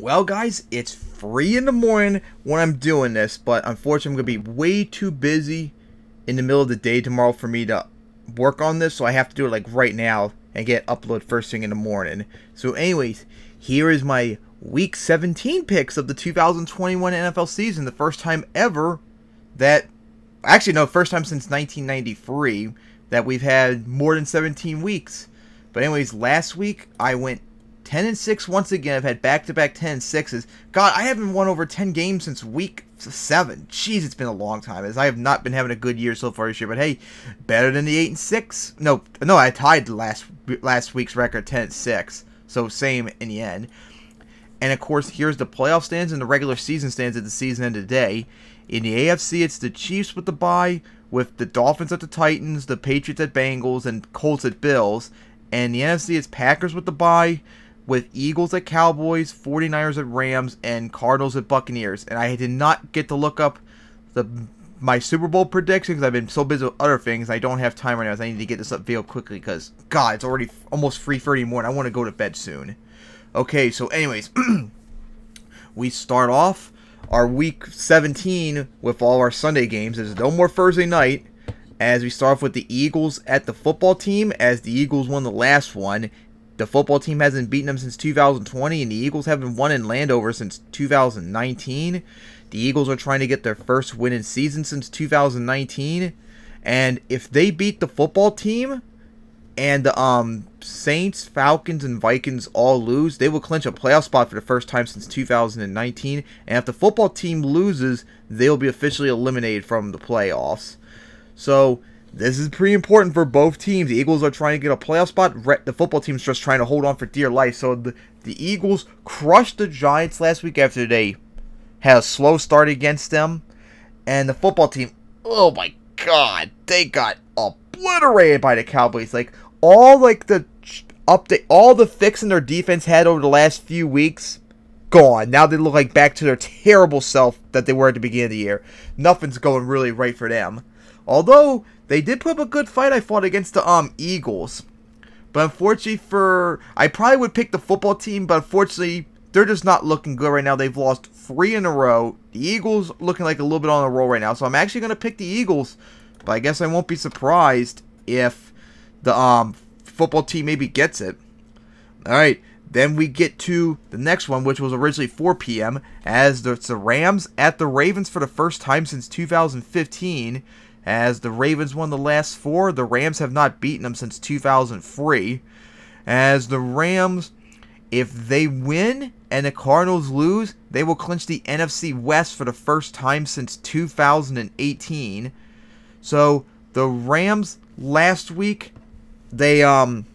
Well, guys, it's free in the morning when I'm doing this, but unfortunately, I'm going to be way too busy in the middle of the day tomorrow for me to work on this, so I have to do it like right now and get upload first thing in the morning. So, anyways, here is my week 17 picks of the 2021 NFL season, the first time ever that actually no, first time since 1993 that we've had more than 17 weeks. But anyways, last week I went 10 and 6 once again. I've had back-to-back 10 and 6s. God, I haven't won over 10 games since week 7. Jeez, it's been a long time. As I have not been having a good year so far this year, but hey, better than the 8 and 6. No, no, I tied last last week's record 10 and 6. So same in the end. And of course, here's the playoff stands and the regular season stands at the season end today. In the AFC, it's the Chiefs with the bye, with the Dolphins at the Titans, the Patriots at Bengals, and Colts at Bills. And the NFC, it's Packers with the bye, with Eagles at Cowboys, 49ers at Rams, and Cardinals at Buccaneers. And I did not get to look up the my Super Bowl prediction because I've been so busy with other things. I don't have time right now. So I need to get this up video quickly because, God, it's already almost 3.30 morning. I want to go to bed soon. Okay, so anyways, we start off our week 17 with all our Sunday games. There's no more Thursday night as we start off with the Eagles at the football team as the Eagles won the last one the football team hasn't beaten them since 2020, and the Eagles haven't won in Landover since 2019. The Eagles are trying to get their first win in season since 2019. And if they beat the football team and the um, Saints, Falcons, and Vikings all lose, they will clinch a playoff spot for the first time since 2019. And if the football team loses, they'll be officially eliminated from the playoffs. So this is pretty important for both teams. The Eagles are trying to get a playoff spot. The football team's just trying to hold on for dear life. So the, the Eagles crushed the Giants last week after they had a slow start against them. And the football team, oh my god, they got obliterated by the Cowboys. Like all like the update, all the fix in their defense had over the last few weeks, gone. Now they look like back to their terrible self that they were at the beginning of the year. Nothing's going really right for them. Although they did put up a good fight, I fought against the um Eagles. But unfortunately for I probably would pick the football team, but unfortunately they're just not looking good right now. They've lost three in a row. The Eagles looking like a little bit on a roll right now. So I'm actually gonna pick the Eagles. But I guess I won't be surprised if the um football team maybe gets it. Alright. Then we get to the next one, which was originally 4 p.m. as the, the Rams at the Ravens for the first time since 2015. As the Ravens won the last four, the Rams have not beaten them since 2003. As the Rams, if they win and the Cardinals lose, they will clinch the NFC West for the first time since 2018. So the Rams last week, they um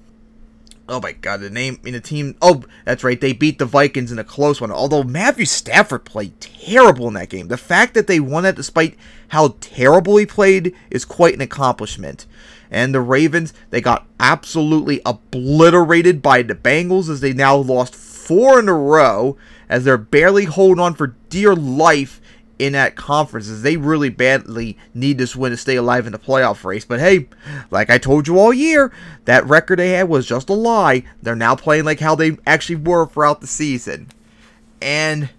Oh my god, the name in the team. Oh, that's right. They beat the Vikings in a close one. Although Matthew Stafford played terrible in that game. The fact that they won that despite how terrible he played is quite an accomplishment. And the Ravens, they got absolutely obliterated by the Bengals as they now lost four in a row as they're barely holding on for dear life in that conference as they really badly need this win to stay alive in the playoff race. But hey, like I told you all year, that record they had was just a lie. They're now playing like how they actually were throughout the season. And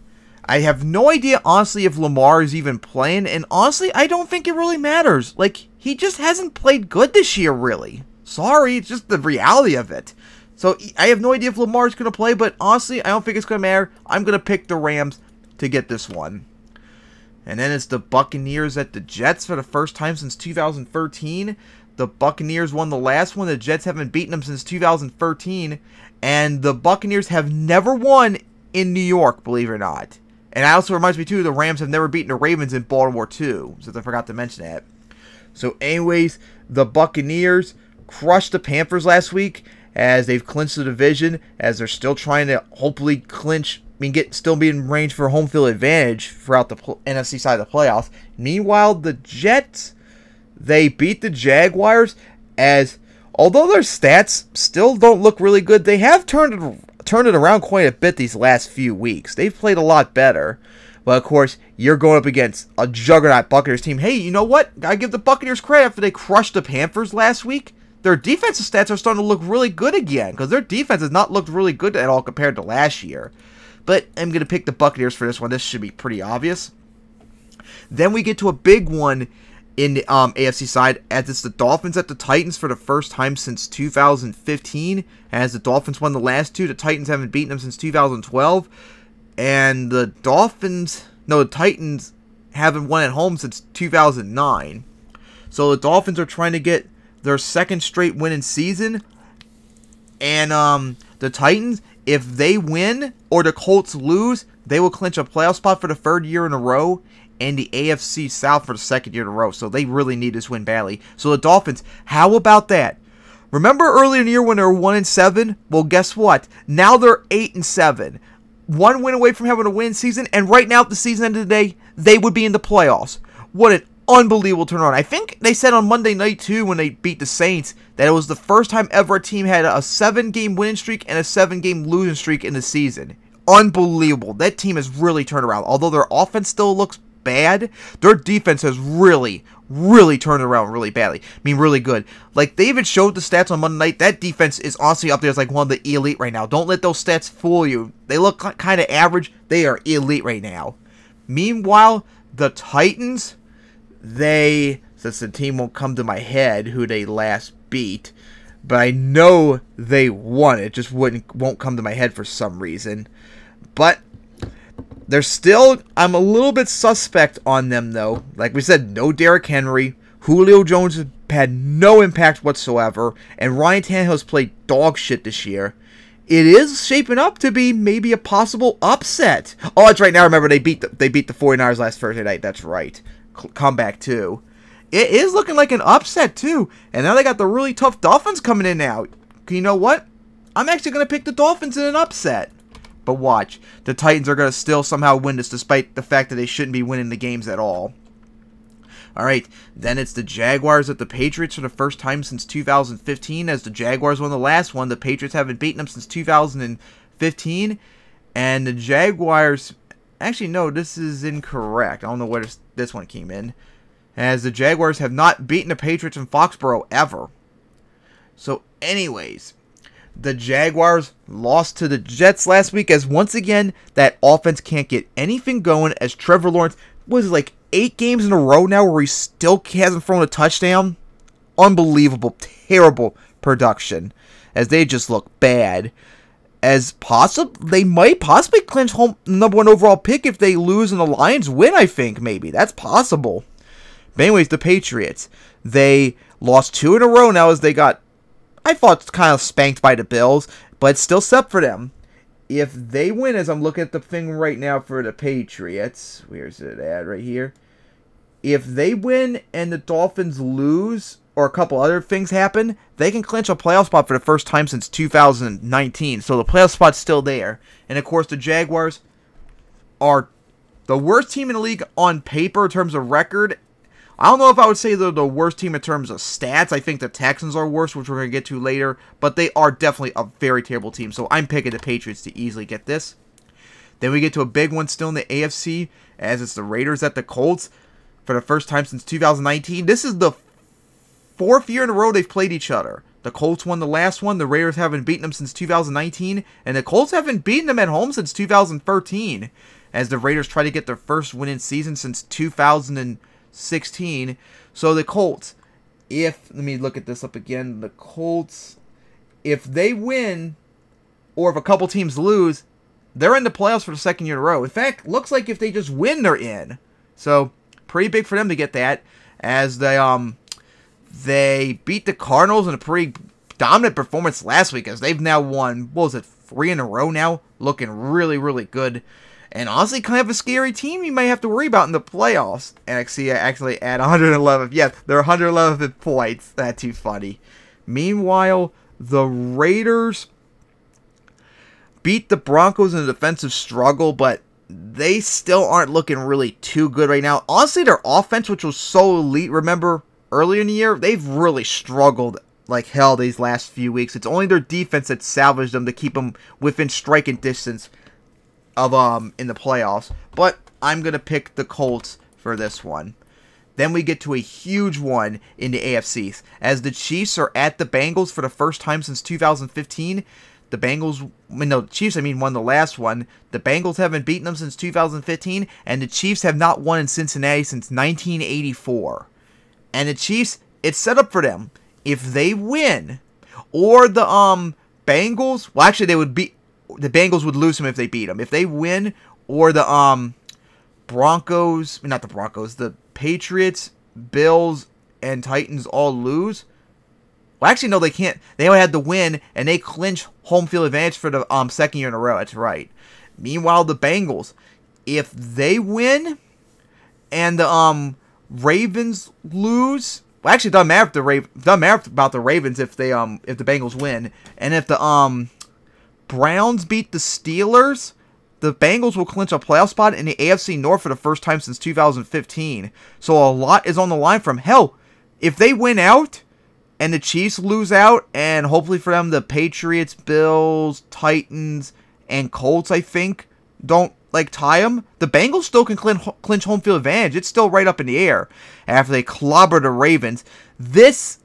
I have no idea, honestly, if Lamar is even playing. And honestly, I don't think it really matters. Like, he just hasn't played good this year, really. Sorry, it's just the reality of it. So I have no idea if Lamar is going to play, but honestly, I don't think it's going to matter. I'm going to pick the Rams to get this one. And then it's the Buccaneers at the Jets for the first time since 2013. The Buccaneers won the last one. The Jets haven't beaten them since 2013. And the Buccaneers have never won in New York, believe it or not. And it also reminds me, too, the Rams have never beaten the Ravens in Baltimore, too. Since I forgot to mention that. So, anyways, the Buccaneers crushed the Panthers last week as they've clinched the division, as they're still trying to hopefully clinch mean, get still be in range for home field advantage throughout the NFC side of the playoffs. Meanwhile, the Jets they beat the Jaguars as although their stats still don't look really good, they have turned it, turned it around quite a bit these last few weeks. They've played a lot better. But of course, you're going up against a juggernaut Buccaneers team. Hey, you know what? I give the Buccaneers credit after they crushed the Panthers last week. Their defensive stats are starting to look really good again because their defense has not looked really good at all compared to last year. But I'm going to pick the Buccaneers for this one. This should be pretty obvious. Then we get to a big one in the um, AFC side, as it's the Dolphins at the Titans for the first time since 2015. As the Dolphins won the last two, the Titans haven't beaten them since 2012. And the Dolphins, no, the Titans haven't won at home since 2009. So the Dolphins are trying to get their second straight winning season. And um, the Titans, if they win or the Colts lose, they will clinch a playoff spot for the third year in a row and the AFC South for the second year in a row. So they really need this win badly. So the Dolphins, how about that? Remember earlier in the year when they were one and seven? Well, guess what? Now they're eight and seven. One win away from having a win season, and right now at the season end of the day, they would be in the playoffs. What an unbelievable turnaround. I think they said on Monday night too when they beat the Saints that it was the first time ever a team had a seven game winning streak and a seven game losing streak in the season. Unbelievable. That team has really turned around. Although their offense still looks bad, their defense has really, really turned around really badly. I mean, really good. Like, they even showed the stats on Monday night. That defense is honestly up there as like one of the elite right now. Don't let those stats fool you. They look kind of average. They are elite right now. Meanwhile, the Titans, they, since the team won't come to my head who they last beat, but I know they won. It just wouldn't won't come to my head for some reason. But there's still, I'm a little bit suspect on them though. Like we said, no Derrick Henry. Julio Jones had no impact whatsoever, and Ryan Tannehill's played dog shit this year. It is shaping up to be maybe a possible upset. Oh, that's right. Now remember they beat the, they beat the 49ers last Thursday night. That's right. Comeback too. It is looking like an upset too. And now they got the really tough Dolphins coming in now. You know what? I'm actually going to pick the Dolphins in an upset. But watch, the Titans are going to still somehow win this despite the fact that they shouldn't be winning the games at all. Alright, then it's the Jaguars at the Patriots for the first time since 2015, as the Jaguars won the last one. The Patriots haven't beaten them since 2015. And the Jaguars. Actually, no, this is incorrect. I don't know what this, this one came in. As the Jaguars have not beaten the Patriots in Foxborough ever. So, anyways, the Jaguars lost to the Jets last week as once again that offense can't get anything going as Trevor Lawrence was like eight games in a row now where he still hasn't thrown a touchdown. Unbelievable, terrible production as they just look bad. As possible, they might possibly clinch home number one overall pick if they lose and the Lions win. I think maybe that's possible. But anyways, the Patriots they lost two in a row now as they got I thought kind of spanked by the Bills, but still set for them. If they win, as I'm looking at the thing right now for the Patriots, where's it at? Right here. If they win and the Dolphins lose, or a couple other things happen, they can clinch a playoff spot for the first time since 2019. So the playoff spot's still there. And of course, the Jaguars are the worst team in the league on paper in terms of record, I don't know if I would say they're the worst team in terms of stats. I think the Texans are worse, which we're going to get to later. But they are definitely a very terrible team. So I'm picking the Patriots to easily get this. Then we get to a big one still in the AFC, as it's the Raiders at the Colts for the first time since 2019. This is the fourth year in a row they've played each other. The Colts won the last one. The Raiders haven't beaten them since 2019. And the Colts haven't beaten them at home since 2013. As the Raiders try to get their first win in season since 2016. So the Colts, if let me look at this up again, the Colts, if they win, or if a couple teams lose, they're in the playoffs for the second year in a row. In fact, looks like if they just win, they're in. So pretty big for them to get that, as they um they beat the Cardinals in a pretty dominant performance last week, as they've now won what was it three in a row now, looking really really good and honestly kind of a scary team you may have to worry about in the playoffs. And actually, actually at 111. Yes, they're 111 points. That's too funny. Meanwhile, the Raiders beat the Broncos in a defensive struggle, but they still aren't looking really too good right now. Honestly, their offense, which was so elite, remember earlier in the year, they've really struggled like hell these last few weeks. It's only their defense that salvaged them to keep them within striking distance of um in the playoffs, but I'm gonna pick the Colts for this one. Then we get to a huge one in the AFCs as the Chiefs are at the Bengals for the first time since 2015. The Bengals, no, the Chiefs, I mean, won the last one. The Bengals haven't beaten them since 2015, and the Chiefs have not won in Cincinnati since 1984. And the Chiefs, it's set up for them. If they win, or the um Bengals, well, actually, they would beat the Bengals would lose them if they beat them. If they win, or the um Broncos, not the Broncos, the Patriots, Bills, and Titans all lose. Well, actually, no, they can't. They only had the win, and they clinch home field advantage for the um second year in a row. That's right. Meanwhile, the Bengals, if they win, and the um Ravens lose, well, actually, doesn't matter if the Rav- doesn't matter about the Ravens if they um if the Bengals win, and if the um Browns beat the Steelers, the Bengals will clinch a playoff spot in the AFC North for the first time since 2015. So a lot is on the line from hell. If they win out and the Chiefs lose out, and hopefully for them, the Patriots, Bills, Titans, and Colts, I think, don't like tie them, the Bengals still can clinch home field advantage. It's still right up in the air after they clobber the Ravens. This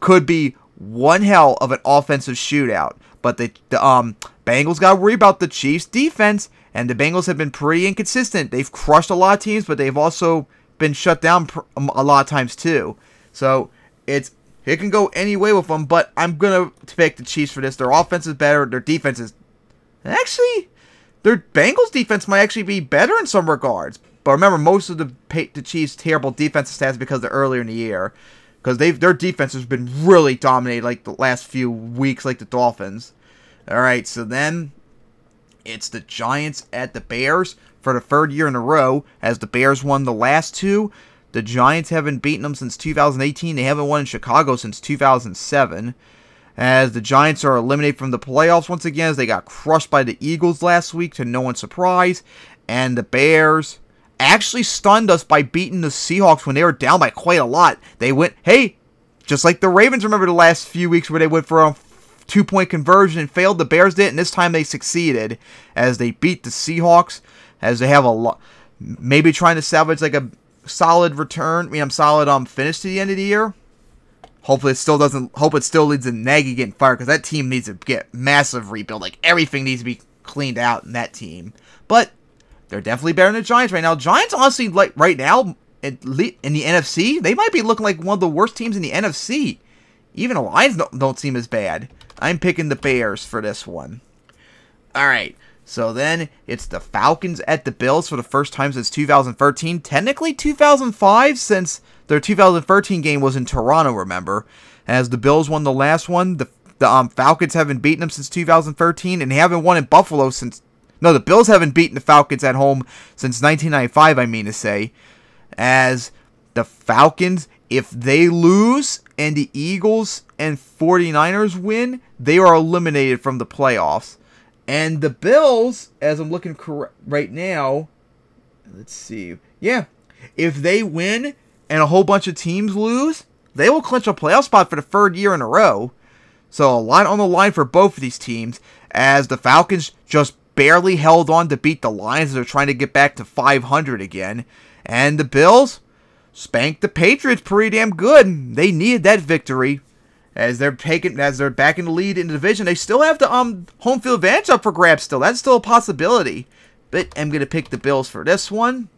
could be one hell of an offensive shootout. But the, the um Bengals got to worry about the Chiefs' defense, and the Bengals have been pretty inconsistent. They've crushed a lot of teams, but they've also been shut down um, a lot of times too. So it's it can go any way with them. But I'm gonna pick the Chiefs for this. Their offense is better. Their defense is actually their Bengals defense might actually be better in some regards. But remember, most of the the Chiefs' terrible defensive stats because they're earlier in the year because they've their defense has been really dominated like the last few weeks, like the Dolphins. All right, so then it's the Giants at the Bears for the third year in a row, as the Bears won the last two. The Giants haven't beaten them since 2018. They haven't won in Chicago since 2007. As the Giants are eliminated from the playoffs once again, as they got crushed by the Eagles last week to no one's surprise. And the Bears actually stunned us by beating the Seahawks when they were down by quite a lot. They went, hey, just like the Ravens remember the last few weeks where they went for a two point conversion and failed. The Bears did, and this time they succeeded as they beat the Seahawks. As they have a lot, maybe trying to salvage like a solid return. I mean, I'm solid um finish to the end of the year. Hopefully, it still doesn't. Hope it still leads to Nagy getting fired because that team needs to get massive rebuild. Like everything needs to be cleaned out in that team. But they're definitely better than the Giants right now. Giants, honestly, like right now in the NFC, they might be looking like one of the worst teams in the NFC. Even the Lions don't, don't seem as bad. I'm picking the Bears for this one. All right. So then it's the Falcons at the Bills for the first time since 2013. Technically 2005 since their 2013 game was in Toronto, remember? As the Bills won the last one, the, the um, Falcons haven't beaten them since 2013 and they haven't won in Buffalo since no, the Bills haven't beaten the Falcons at home since 1995, I mean to say. As the Falcons, if they lose and the Eagles and 49ers win, they are eliminated from the playoffs. And the Bills, as I'm looking correct right now, let's see. Yeah, if they win and a whole bunch of teams lose, they will clinch a playoff spot for the third year in a row. So a lot on the line for both of these teams as the Falcons just barely held on to beat the Lions. as They're trying to get back to 500 again. And the Bills spanked the Patriots pretty damn good. They needed that victory. As they're taking, as they're back in the lead in the division, they still have the um home field advantage up for grabs. Still, that's still a possibility. But I'm gonna pick the Bills for this one.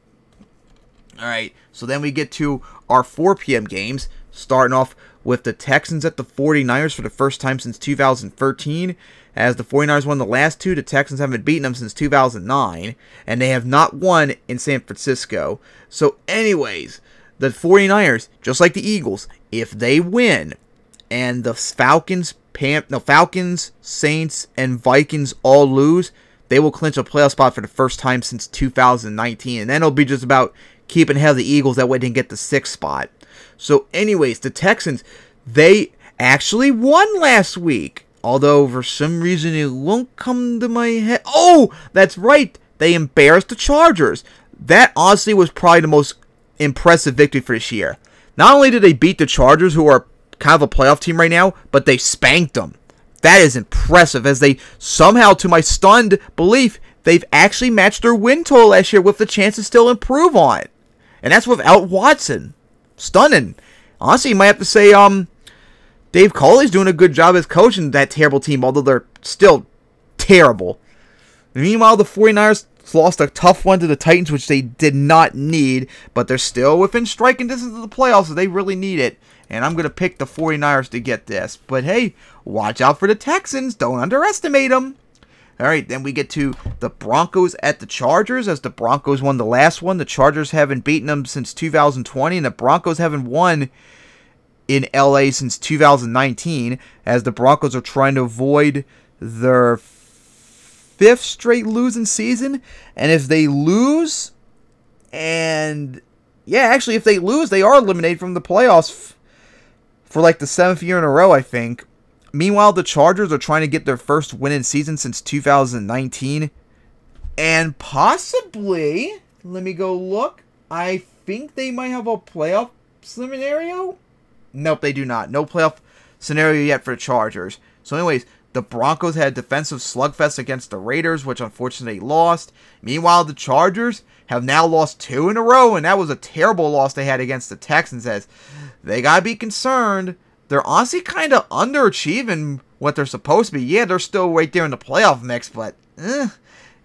All right, so then we get to our 4 p.m. games, starting off with the Texans at the 49ers for the first time since 2013. As the 49ers won the last two, the Texans haven't beaten them since 2009, and they have not won in San Francisco. So, anyways, the 49ers, just like the Eagles, if they win and the Falcons, Pam- no, Falcons, Saints, and Vikings all lose, they will clinch a playoff spot for the first time since 2019. And then it'll be just about keeping ahead of the Eagles. That way they didn't get the sixth spot. So, anyways, the Texans, they actually won last week. Although for some reason it won't come to my head. Oh, that's right. They embarrassed the Chargers. That honestly was probably the most impressive victory for this year. Not only did they beat the Chargers, who are kind of a playoff team right now, but they spanked them. That is impressive, as they somehow, to my stunned belief, they've actually matched their win total last year with the chance to still improve on it. And that's without Watson. Stunning. Honestly, you might have to say, um, Dave Culley's doing a good job as coaching that terrible team, although they're still terrible. Meanwhile, the 49ers lost a tough one to the Titans, which they did not need, but they're still within striking distance of the playoffs, so they really need it. And I'm going to pick the 49ers to get this. But hey, watch out for the Texans. Don't underestimate them. All right, then we get to the Broncos at the Chargers, as the Broncos won the last one. The Chargers haven't beaten them since 2020, and the Broncos haven't won in LA since 2019, as the Broncos are trying to avoid their fifth straight losing season. And if they lose, and yeah, actually, if they lose, they are eliminated from the playoffs for like the seventh year in a row, I think. Meanwhile, the Chargers are trying to get their first win in season since 2019. And possibly, let me go look. I think they might have a playoff scenario. Nope, they do not. No playoff scenario yet for the Chargers. So, anyways, the Broncos had a defensive slugfest against the Raiders, which unfortunately lost. Meanwhile, the Chargers have now lost two in a row, and that was a terrible loss they had against the Texans. As they gotta be concerned they're honestly kind of underachieving what they're supposed to be. Yeah, they're still right there in the playoff mix, but eh,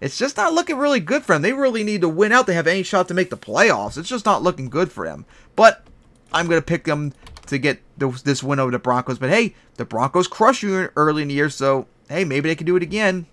it's just not looking really good for them. They really need to win out to have any shot to make the playoffs. It's just not looking good for them. But I'm going to pick them to get this win over the Broncos. But hey, the Broncos crushed you early in the year, so hey, maybe they can do it again.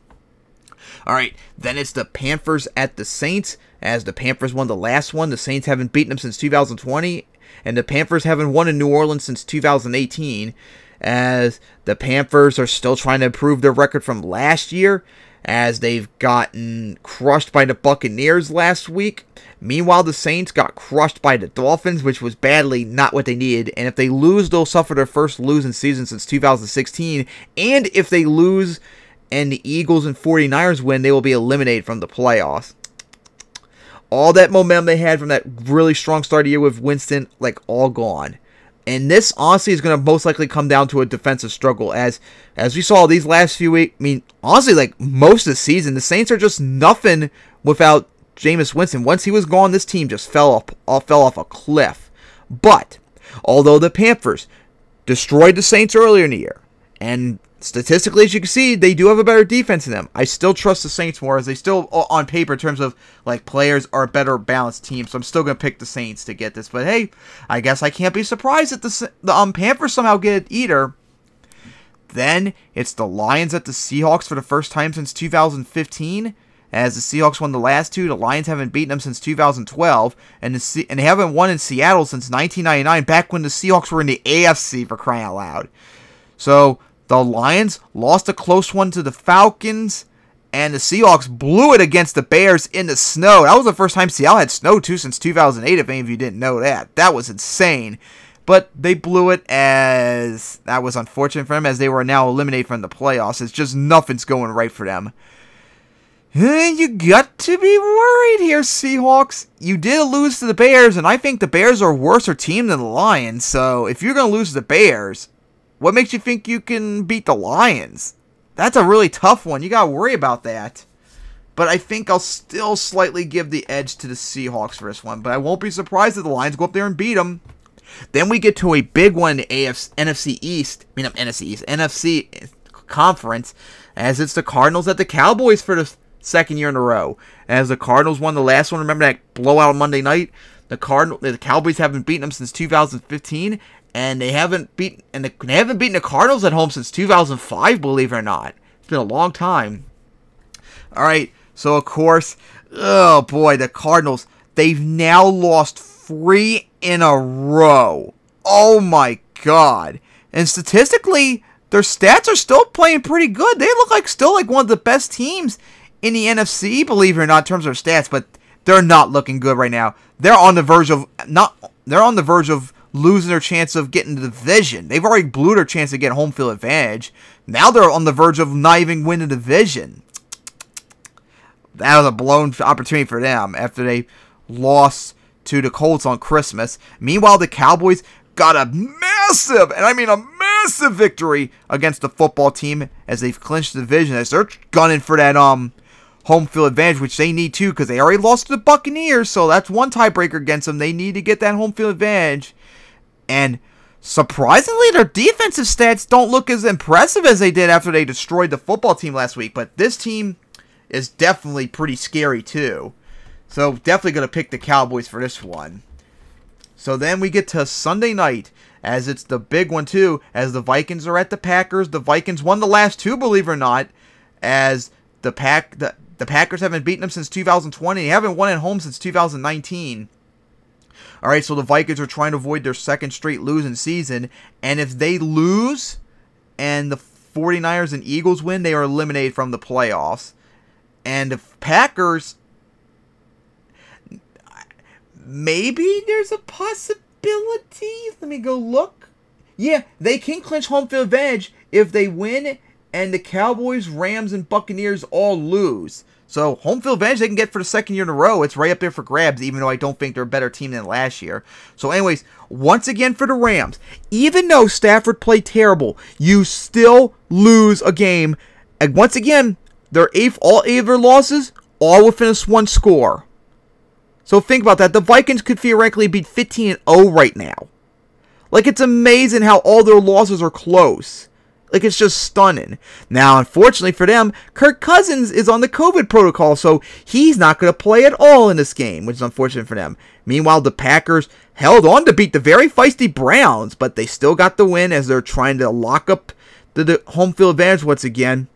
All right, then it's the Panthers at the Saints. As the Panthers won the last one, the Saints haven't beaten them since 2020, and the Panthers haven't won in New Orleans since 2018. As the Panthers are still trying to improve their record from last year, as they've gotten crushed by the Buccaneers last week. Meanwhile, the Saints got crushed by the Dolphins, which was badly not what they needed. And if they lose, they'll suffer their first losing season since 2016. And if they lose and the Eagles and 49ers win, they will be eliminated from the playoffs. All that momentum they had from that really strong start of the year with Winston, like all gone. And this honestly is going to most likely come down to a defensive struggle, as as we saw these last few weeks. I mean, honestly, like most of the season, the Saints are just nothing without Jameis Winston. Once he was gone, this team just fell off, off fell off a cliff. But although the Panthers destroyed the Saints earlier in the year, and statistically, as you can see, they do have a better defense in them. I still trust the Saints more, as they still, on paper, in terms of like players, are a better balanced team. So I'm still gonna pick the Saints to get this. But hey, I guess I can't be surprised that the the um Panthers somehow get it either. Then it's the Lions at the Seahawks for the first time since 2015. As the Seahawks won the last two, the Lions haven't beaten them since 2012, and the and they haven't won in Seattle since 1999, back when the Seahawks were in the AFC for crying out loud. So the Lions lost a close one to the Falcons, and the Seahawks blew it against the Bears in the snow. That was the first time Seattle had snow, too, since 2008, if any of you didn't know that. That was insane. But they blew it as that was unfortunate for them, as they were now eliminated from the playoffs. It's just nothing's going right for them. Eh, you got to be worried here, Seahawks. You did lose to the Bears, and I think the Bears are a worse team than the Lions. So if you're going to lose to the Bears, what makes you think you can beat the Lions? That's a really tough one. You got to worry about that. But I think I'll still slightly give the edge to the Seahawks for this one. But I won't be surprised if the Lions go up there and beat them. Then we get to a big one AFC, NFC East. I mean, not NFC East, NFC Conference. As it's the Cardinals at the Cowboys for the second year in a row. As the Cardinals won the last one, remember that blowout on Monday night? The Cardinal, the Cowboys haven't beaten them since 2015, and they haven't beaten and they haven't beaten the Cardinals at home since 2005. Believe it or not, it's been a long time. All right, so of course, oh boy, the Cardinals they've now lost three in a row. Oh my god! And statistically, their stats are still playing pretty good. They look like still like one of the best teams in the NFC, believe it or not, in terms of stats, but they're not looking good right now. They're on the verge of not they're on the verge of losing their chance of getting the division. They've already blew their chance to get home field advantage. Now they're on the verge of not even winning the division. That was a blown opportunity for them after they lost to the Colts on Christmas. Meanwhile, the Cowboys got a massive, and I mean a massive victory against the football team as they've clinched the division as they're gunning for that um home field advantage, which they need too because they already lost to the Buccaneers. So that's one tiebreaker against them. They need to get that home field advantage. And Surprisingly, their defensive stats don't look as impressive as they did after they destroyed the football team last week, but this team is definitely pretty scary too. So definitely going to pick the Cowboys for this one. So then we get to Sunday night, as it's the big one too, as the Vikings are at the Packers. The Vikings won the last two, believe it or not, as the pack the, the Packers haven't beaten them since 2020. They haven't won at home since 2019. All right, so the Vikings are trying to avoid their second straight losing season, and if they lose and the 49ers and Eagles win, they are eliminated from the playoffs. And if Packers maybe there's a possibility. Let me go look. Yeah, they can clinch home field advantage if they win and the Cowboys, Rams, and Buccaneers all lose. So home field advantage they can get for the second year in a row. It's right up there for grabs, even though I don't think they're a better team than last year. So, anyways, once again for the Rams, even though Stafford played terrible, you still lose a game. And once again, their eighth, all eight of their losses, all within a one score. So think about that. The Vikings could theoretically beat 15 0 right now. Like, it's amazing how all their losses are close. Like, it's just stunning. Now, unfortunately for them, Kirk Cousins is on the COVID protocol, so he's not going to play at all in this game, which is unfortunate for them. Meanwhile, the Packers held on to beat the very feisty Browns, but they still got the win as they're trying to lock up the, the home field advantage once again.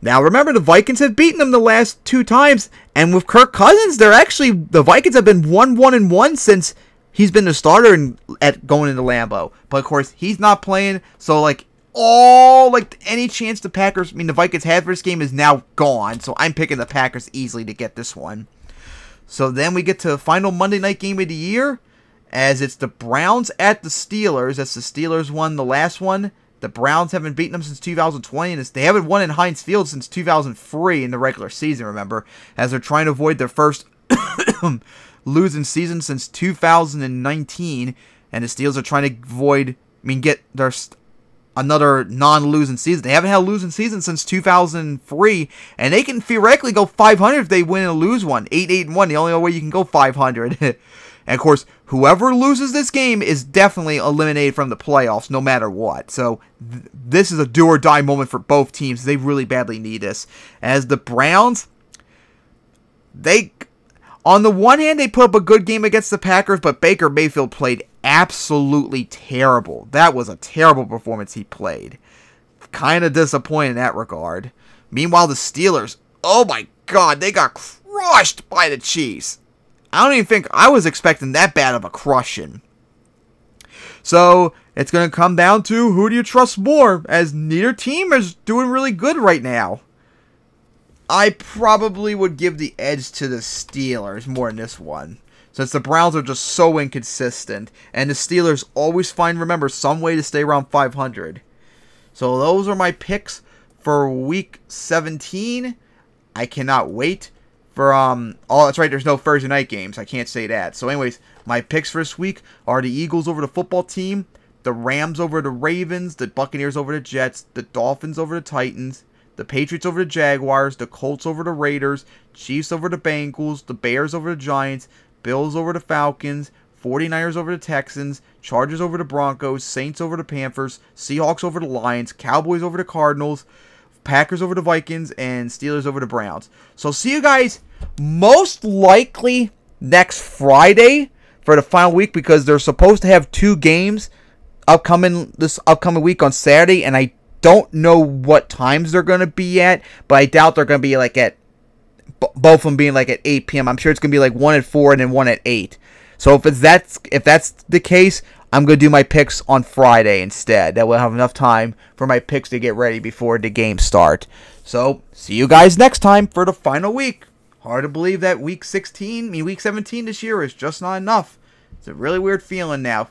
Now remember, the Vikings have beaten them the last two times, and with Kirk Cousins, they're actually the Vikings have been one one and one since he's been the starter in, at going into Lambeau. But of course, he's not playing, so like all like any chance the Packers, I mean the Vikings had for this game is now gone. So I'm picking the Packers easily to get this one. So then we get to the final Monday night game of the year, as it's the Browns at the Steelers. As the Steelers won the last one. The Browns haven't beaten them since 2020, and they haven't won in Heinz Field since 2003 in the regular season, remember, as they're trying to avoid their first losing season since 2019, and the Steelers are trying to avoid, I mean, get their another non-losing season. They haven't had a losing season since 2003, and they can theoretically go 500 if they win and lose one. 8 8 and 1, the only way you can go 500. And of course, whoever loses this game is definitely eliminated from the playoffs no matter what. So th- this is a do or die moment for both teams. They really badly need this. As the Browns, they on the one hand they put up a good game against the Packers, but Baker Mayfield played absolutely terrible. That was a terrible performance he played. Kind of disappointing in that regard. Meanwhile, the Steelers, oh my god, they got crushed by the Chiefs. I don't even think I was expecting that bad of a crushing. So it's going to come down to who do you trust more, as neither team is doing really good right now. I probably would give the edge to the Steelers more in this one, since the Browns are just so inconsistent, and the Steelers always find, remember, some way to stay around 500. So those are my picks for Week 17. I cannot wait for um oh that's right there's no Thursday night games I can't say that so anyways my picks for this week are the Eagles over the football team the Rams over the Ravens the Buccaneers over the Jets the Dolphins over the Titans the Patriots over the Jaguars the Colts over the Raiders Chiefs over the Bengals the Bears over the Giants Bills over the Falcons 49ers over the Texans, Chargers over the Broncos, Saints over the Panthers, Seahawks over the Lions, Cowboys over the Cardinals, Packers over the Vikings, and Steelers over the Browns. So see you guys most likely next Friday for the final week because they're supposed to have two games upcoming this upcoming week on Saturday, and I don't know what times they're going to be at, but I doubt they're going to be like at both of them being like at 8 p.m. I'm sure it's going to be like one at 4 and then one at 8. So if it's that's if that's the case, I'm going to do my picks on Friday instead. That will have enough time for my picks to get ready before the game start. So, see you guys next time for the final week. Hard to believe that week 16, I mean week 17 this year is just not enough. It's a really weird feeling now.